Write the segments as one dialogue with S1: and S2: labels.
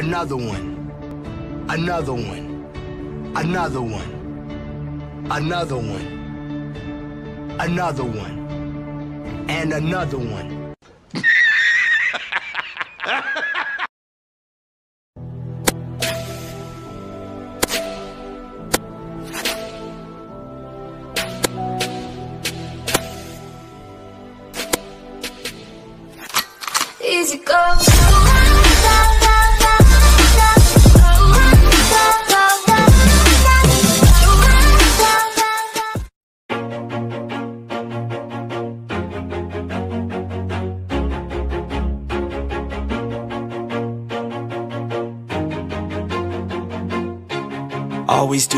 S1: Another one. Another one. Another one. Another one. Another one. And another one.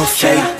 S2: no fake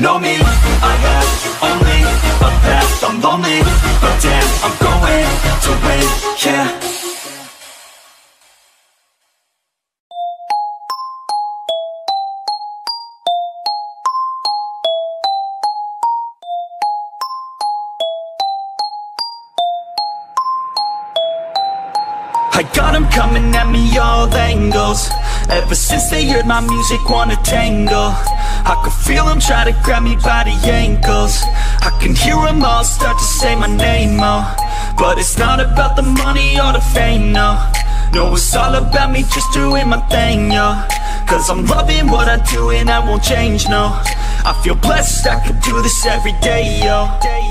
S2: know me, I have only a path, I'm lonely, but damn, I'm going to win, yeah. I got 'em coming at me all angles. Ever since they heard my music wanna tangle. I can feel 'em try to grab me by the ankles. I can hear 'em all start to say my name, oh. But it's not about the money or the fame, no. No, it's all about me just doing my thing, yo. Cause I'm loving what I do and I won't change, no I feel blessed, I could do this every day, yo.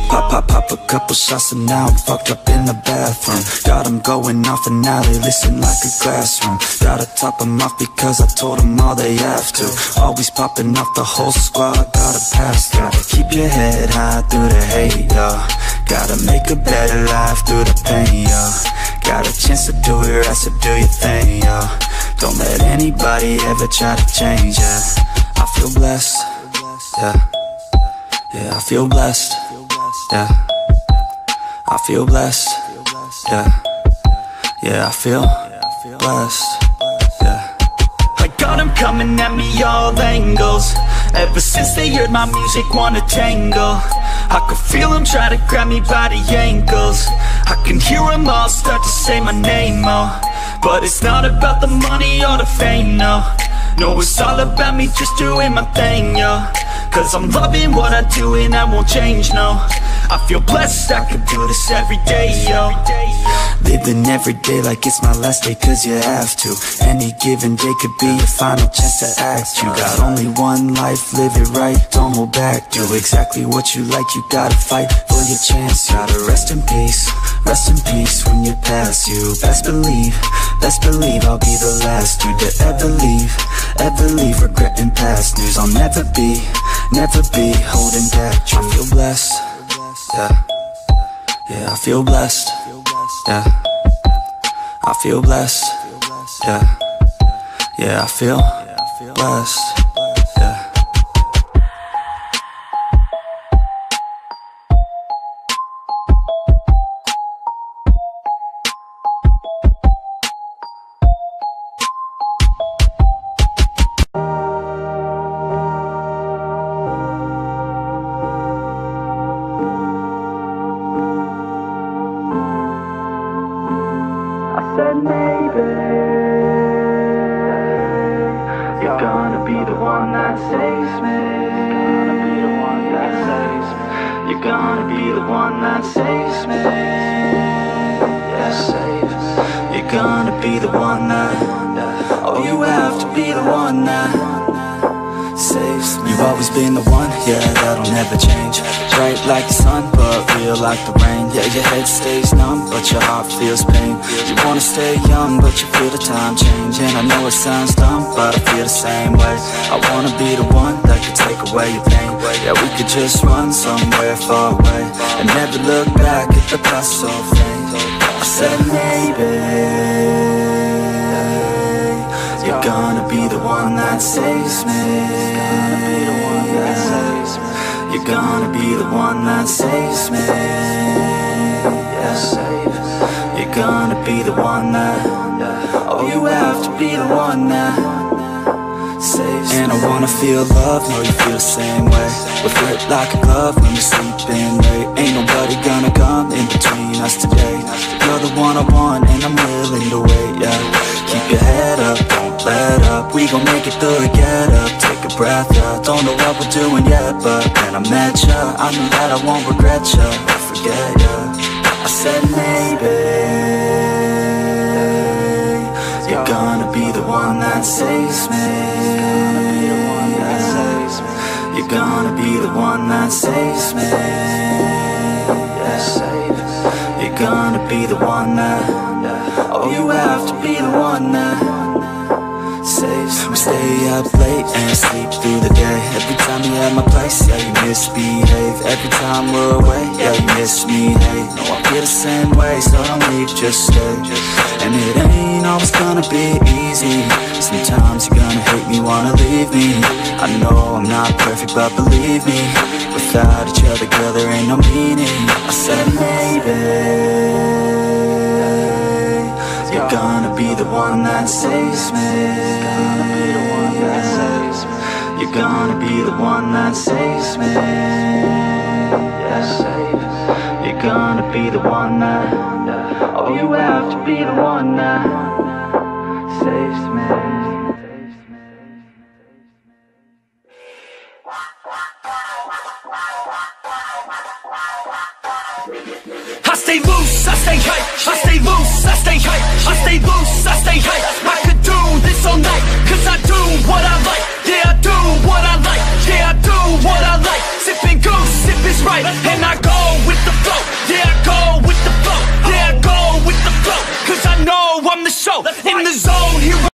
S2: Pop, pop, pop a couple shots and now I'm fucked up in the bathroom. Got 'em going off and now they listen like a classroom. Gotta top 'em off because I told 'em all they have to. Always popping off the whole squad, gotta pass Gotta keep your head high through the hate, yo. Gotta make a better life through the pain, yo. Got a chance to do it right, so do your thing, yo. Don't let anybody ever try to change, yeah I feel blessed, yeah. Yeah, I feel blessed, yeah. I feel blessed, yeah. Yeah, I feel blessed, yeah. I got 'em coming at me all angles. Ever since they heard my music wanna tangle. I could feel them try to grab me by the ankles. I can hear them all start to say my name, oh. But it's not about the money or the fame, no. No, it's all about me just doing my thing, yo Cause I'm loving what I do and I won't change, no. I feel blessed, I could do this every day, yo. Living every day like it's my last day cause you have to. Any given day could be your final chance to act. You got only one life, live it right, don't hold back Do exactly what you like, you gotta fight for your chance. Gotta rest in peace, rest in peace when you pass. You best believe, best believe I'll be the last dude to ever leave Ever leave regretting past. News I'll never be, never be holding back I feel blessed, yeah. Yeah, I feel blessed. Yeah. I feel blessed, yeah. Yeah, I feel blessed, You're gonna be the one that saves me. Yeah, save You're gonna be the one that Oh, you have to be the one that saves me You've always been the one, yeah, that'll never change. Bright like the sun, but real like the rain. Yeah, your head stays numb, but your heart feels pain. You wanna stay young, but you feel the time change. And I know it sounds dumb, but I feel the same way. I wanna be the one that could take away your pain. Yeah, we could just run somewhere far away And never look back at the past so faint I said maybe one that saves me. Yeah, save. You're gonna be the one that Oh, you have to be the one that saves And I wanna feel love, know you feel the same way. We fit like a glove when we sleep in late. Ain't nobody gonna come in between us today. You're the one I want and I'm willing to wait, yeah. Keep your head up, don't let up. We gon' make it through get up breath, yeah. Don't know what we're doing yet But when I met ya I knew that I won't regret ya. Or forget ya. I said maybe You're gonna be the one that saves me. You're gonna be the one that saves me We stay up late and sleep through the day. Every time you're at my place, yeah, you misbehave. Every time we're away, yeah, you miss me, hey. No, I feel the same way, so don't leave, just stay. And it ain't always gonna be easy. Sometimes you're gonna hate me, wanna leave me. I know I'm not perfect, but believe me Without each other, girl, there ain't no meaning. I said maybe You're gonna be the one that saves me that saves me. You're gonna be the one that Oh, you have to be the one that saves me
S3: in the zone,